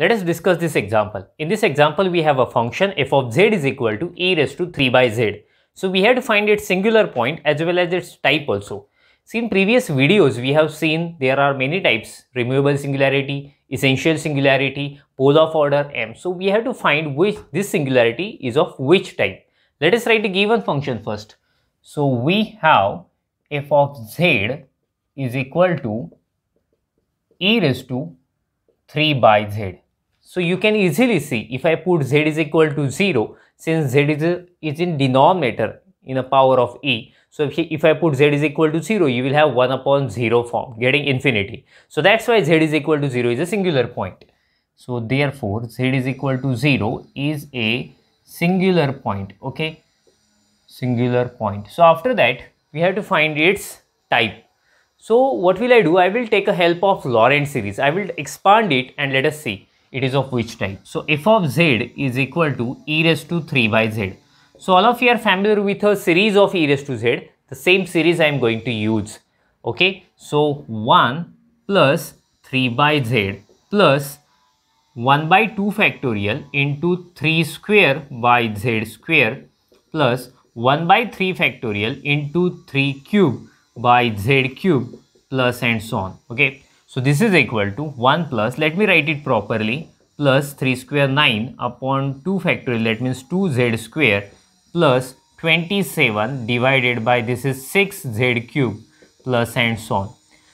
Let us discuss this example. In this example, we have a function f of z is equal to e raised to 3 by z. So we have to find its singular point as well as its type also. See in previous videos, we have seen there are many types, removable singularity, essential singularity, pole of order m. So we have to find which this singularity is of which type. Let us write a given function first. So we have f of z is equal to e raised to 3 by z. So you can easily see if I put z is equal to 0 since z is, is in denominator in a power of e. So if, if I put z is equal to 0 you will have 1 upon 0 form getting infinity. So that's why z is equal to 0 is a singular point. So therefore z is equal to 0 is a singular point okay singular point. So after that we have to find its type. So what will I do? I will take a help of Laurent series. I will expand it and let us see it is of which type. So f of z is equal to e raised to 3 by z. So all of you are familiar with a series of e raised to z. The same series I am going to use. Okay. So 1 plus 3 by z plus 1 by 2 factorial into 3 square by z square plus 1 by 3 factorial into 3 cube by z cube plus and so on. Okay. So this is equal to 1 plus, let me write it properly, plus 3 square 9 upon 2 factorial that means 2z square plus 27 divided by this is 6z cube plus and so on.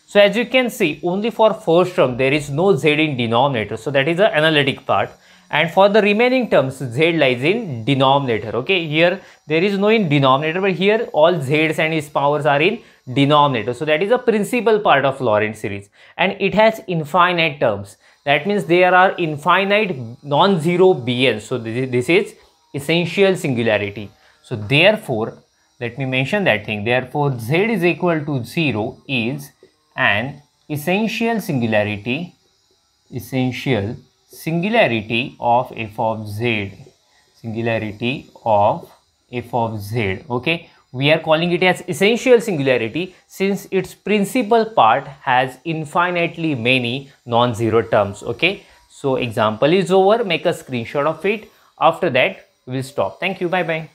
So as you can see only for first term there is no z in denominator. So that is the analytic part. And for the remaining terms z lies in denominator. Okay here there is no in denominator but here all z's and its powers are in denominator. So that is a principal part of Laurent series and it has infinite terms. That means there are infinite non-zero bns. So this, this is essential singularity. So therefore, let me mention that thing. Therefore, z is equal to 0 is an essential singularity, essential singularity of f of z, singularity of f of z, okay we are calling it as essential singularity since its principal part has infinitely many non-zero terms okay? So example is over. Make a screenshot of it. After that we'll stop. Thank you. Bye bye